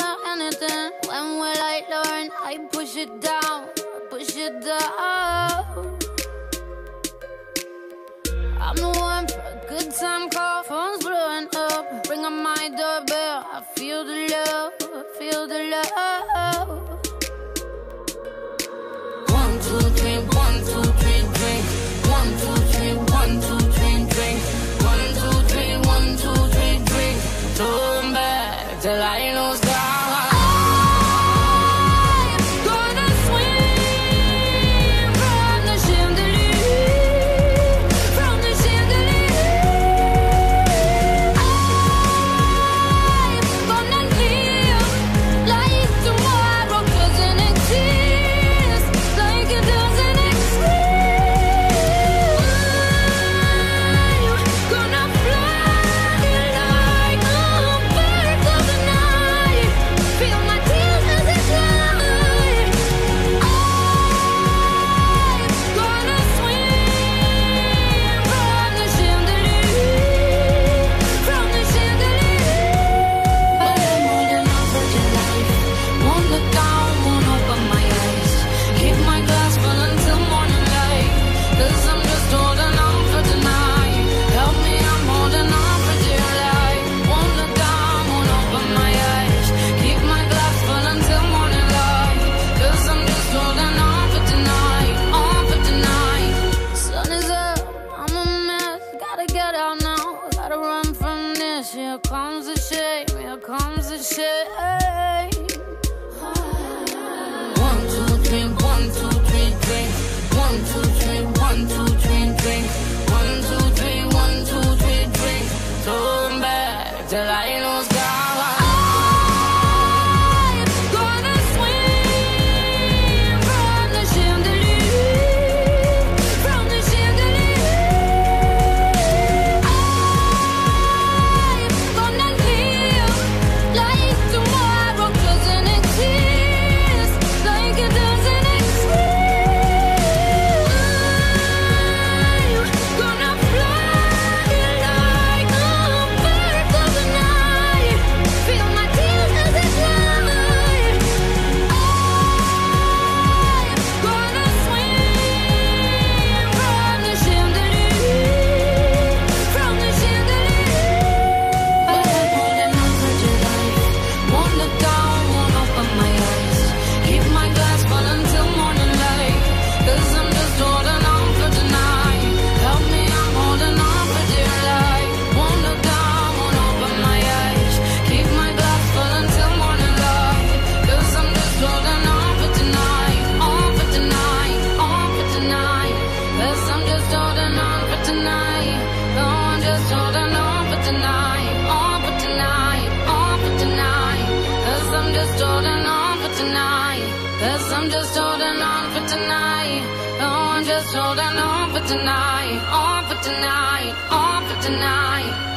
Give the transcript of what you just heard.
about anything. When will I learn? I push it down, push it down. I'm the one for a good time call, phone's blowing up. Ring on my doorbell, I feel the love, feel the love. here comes the shame, here comes the shame. I'm just holding on for tonight. Oh, I'm just holding on for tonight. On for tonight. On for tonight.